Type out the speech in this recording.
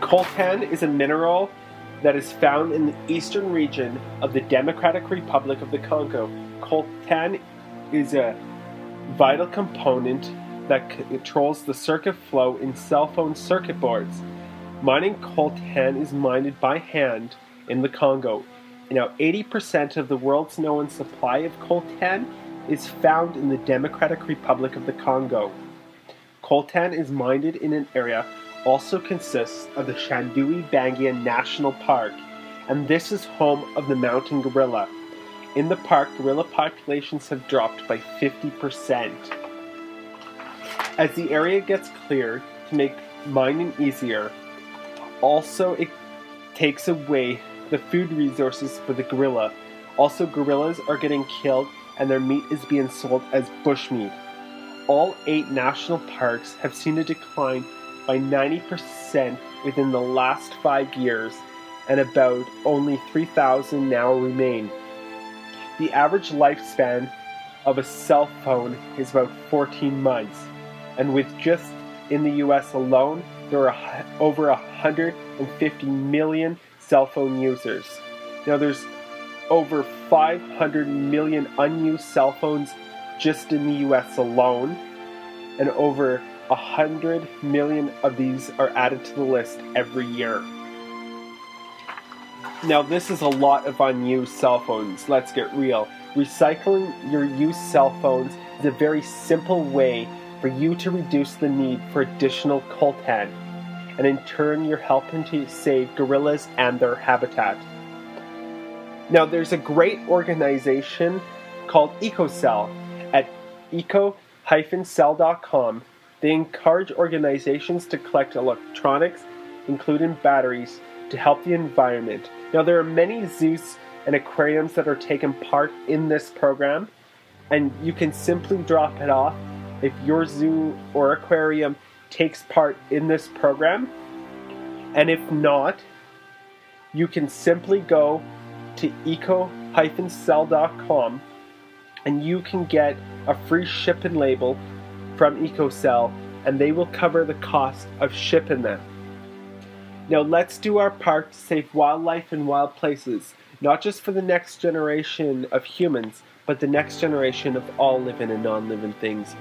Coltan is a mineral that is found in the eastern region of the Democratic Republic of the Congo. Coltan is a vital component that controls the circuit flow in cell phone circuit boards. Mining coltan is mined by hand in the Congo. Now, 80% of the world's known supply of coltan is found in the Democratic Republic of the Congo. Coltan is mined in an area also consists of the Shandui Bangian National Park, and this is home of the mountain gorilla. In the park, gorilla populations have dropped by 50%. As the area gets cleared to make mining easier, also it takes away the food resources for the gorilla. Also, gorillas are getting killed and their meat is being sold as bushmeat. All eight national parks have seen a decline by 90% within the last five years, and about only 3,000 now remain. The average lifespan of a cell phone is about 14 months, and with just in the US alone, there are over 150 million cell phone users. Now, there's over 500 million unused cell phones just in the US alone, and over 100 million of these are added to the list every year. Now, this is a lot of unused cell phones, let's get real. Recycling your used cell phones is a very simple way for you to reduce the need for additional coltan, and in turn, you're helping to save gorillas and their habitat. Now, there's a great organization called EcoCell at eco-cell.com. They encourage organizations to collect electronics, including batteries, to help the environment. Now, there are many zoos and aquariums that are taking part in this program, and you can simply drop it off if your zoo or aquarium takes part in this program. And if not, you can simply go to eco-cell.com and you can get a free shipping label from EcoCell and they will cover the cost of shipping them. Now let's do our part to save wildlife and wild places, not just for the next generation of humans, but the next generation of all living and non living things.